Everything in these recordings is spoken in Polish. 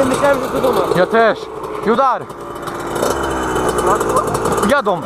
nie myślałem, że to do nas. Ja też. Judar. Jadą.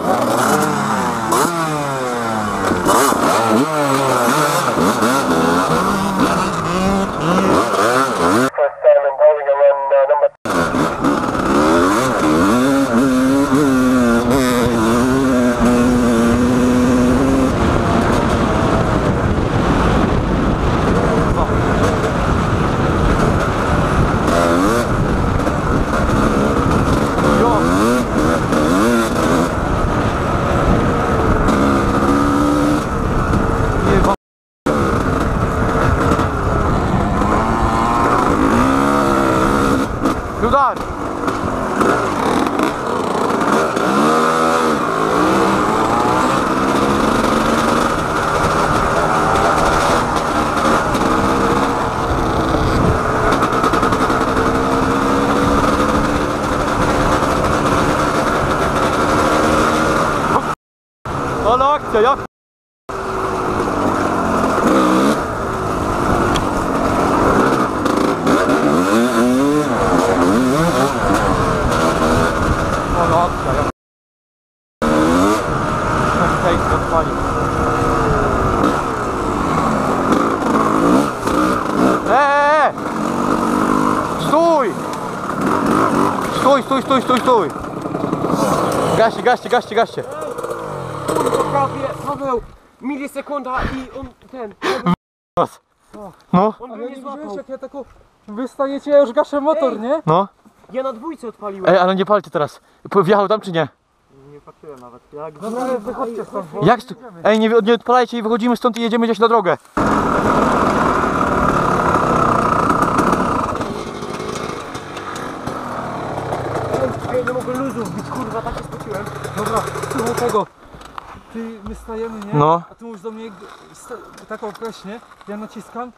Judar. Ale akcja, jak? Ale akcja, jak? Hej, odpalił. Eee! Stój! Stój, stój, stój, stój, stój! Gaście, gaście, gaście, gaście! prawie, Paweł, milisekunda i on ten, Was. No, on by Ale mnie nie złapał. widziałeś jak ja tako wystajecie, ja już gaszę motor, Ej. nie? no. Ja na dwójce odpaliłem. Ej, ale nie palcie teraz. Po- Wjechał tam czy nie? Nie patrzyłem nawet. Jak Dobra, ale wychodźcie stąd, bo Jak stu... Ej, nie, nie odpalajcie i wychodzimy stąd i jedziemy gdzieś na drogę. Ej, nie mogę luzu wbić, kurwa, tak się spociłem. Dobra, słuchaj tego. Ty, my stajemy, nie? No. A ty mówisz do mnie sta- tak okreśnie, ja naciskam